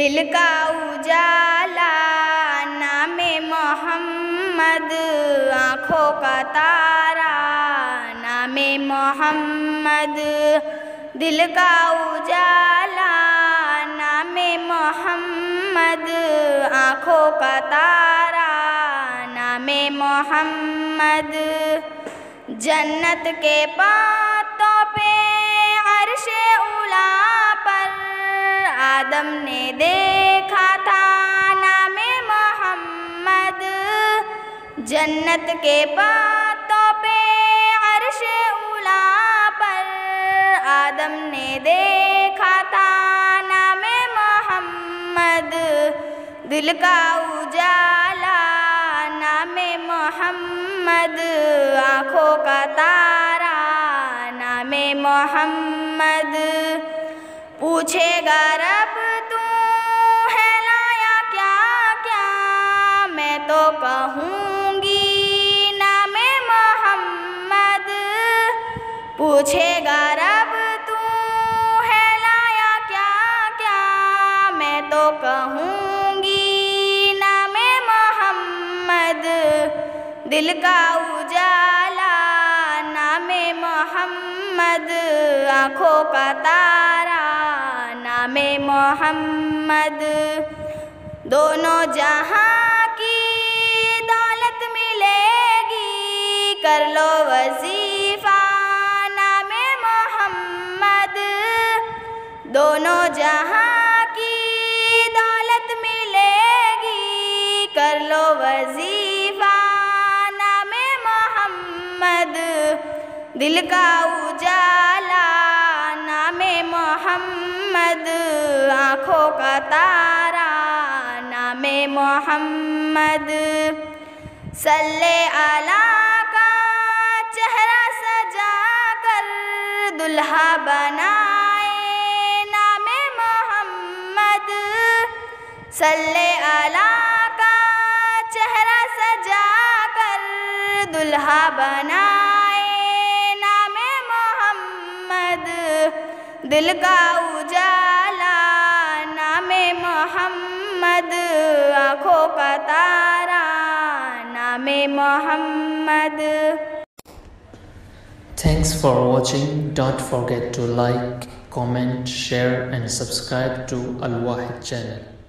दिल का उजाला, नाम मोहम्मद, आँखों का तारा, नाम मोहम्मद। दिल का उजाला, नाम मोहम्मद, आँखों का तारा, नाम मोहम्मद। जन्नत के पातों पे आदम ने देखा था नाम मोहम्मद। जन्नत के पातों पे अर्श उला पर आदम ने देखा था नाम मोहम्मद। दिल का उजाला नाम मोहम्मद। आँखों का तारा नाम मोहम्मद। पूछेगा रब तो कहूँगी, नाम मोहम्मद। पूछेगा, रब, तू है लाया क्या क्या? मैं तो कहूँगी, नाम मोहम्मद। दिल का उजाला, नाम मोहम्मद। आँखों का तारा, नाम मोहम्मद। दोनों जहाँ दोनों जहाँ की दौलत मिलेगी, कर लो वजीफा नाम मोहम्मद। दिल का उजाला नाम मोहम्मद। आँखों का तारा नाम मोहम्मद। सल्ले आला का चेहरा सजा कर, दुल्हा बनाए सल्ले अला का चेहरा सजा कर दुल्हा बनाए नाम मोहम्मद दिल का उजाला नाम मोहम्मद आँखों का तारा नाम Mohammad Thanks for watching. Don't forget to like, comment, share and subscribe to Al Wahid channel.